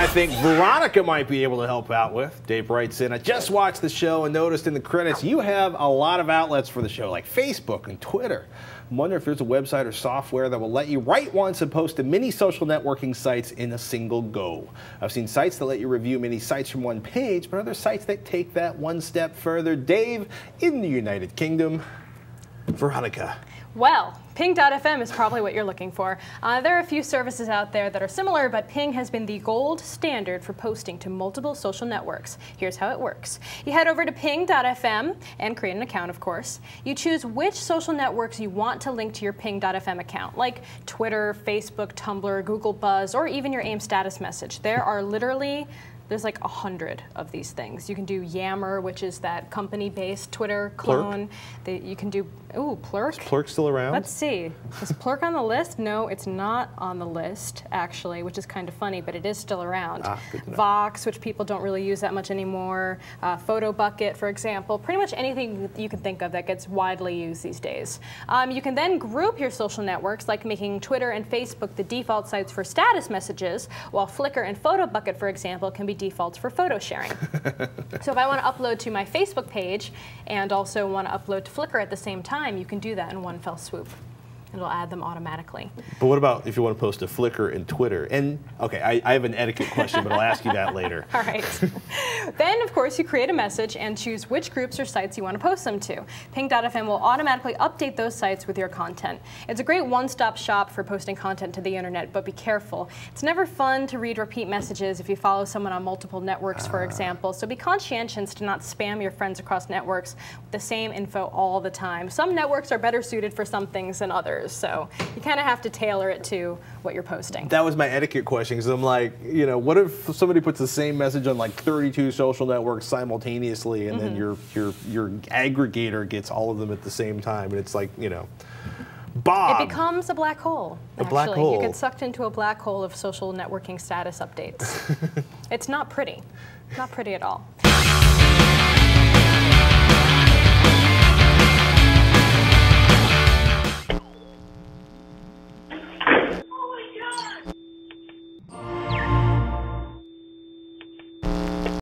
I think Veronica might be able to help out with. Dave writes in, I just watched the show and noticed in the credits you have a lot of outlets for the show, like Facebook and Twitter. I wonder if there's a website or software that will let you write once and post to many social networking sites in a single go. I've seen sites that let you review many sites from one page, but other sites that take that one step further. Dave, in the United Kingdom, Veronica. Well, Ping.fm is probably what you're looking for. Uh, there are a few services out there that are similar, but Ping has been the gold standard for posting to multiple social networks. Here's how it works. You head over to ping.fm and create an account, of course. You choose which social networks you want to link to your ping.fm account, like Twitter, Facebook, Tumblr, Google Buzz, or even your AIM status message. There are literally there's like a hundred of these things. You can do Yammer, which is that company-based Twitter clone. They, you can do ooh Plurk. Is Plurk still around? Let's see. Is Plurk on the list? No, it's not on the list actually, which is kind of funny, but it is still around. Ah, good to know. Vox, which people don't really use that much anymore. Uh, Photobucket, for example. Pretty much anything you can think of that gets widely used these days. Um, you can then group your social networks, like making Twitter and Facebook the default sites for status messages, while Flickr and Photobucket, for example, can be defaults for photo sharing. so if I want to upload to my Facebook page and also want to upload to Flickr at the same time, you can do that in one fell swoop. It'll add them automatically. But what about if you want to post to Flickr and Twitter? And okay, I, I have an etiquette question, but I'll ask you that later. All right. then, of course, you create a message and choose which groups or sites you want to post them to. Ping.fm will automatically update those sites with your content. It's a great one-stop shop for posting content to the internet, but be careful. It's never fun to read repeat messages if you follow someone on multiple networks, for ah. example, so be conscientious to not spam your friends across networks with the same info all the time. Some networks are better suited for some things than others, so you kind of have to tailor it to what you're posting. That was my etiquette question because I'm like, you know, what if somebody puts the same message on like 32 social networks simultaneously, and then mm-hmm. your your your aggregator gets all of them at the same time, and it's like, you know, Bob. It becomes a black hole. A black actually. hole. You get sucked into a black hole of social networking status updates. it's not pretty. Not pretty at all.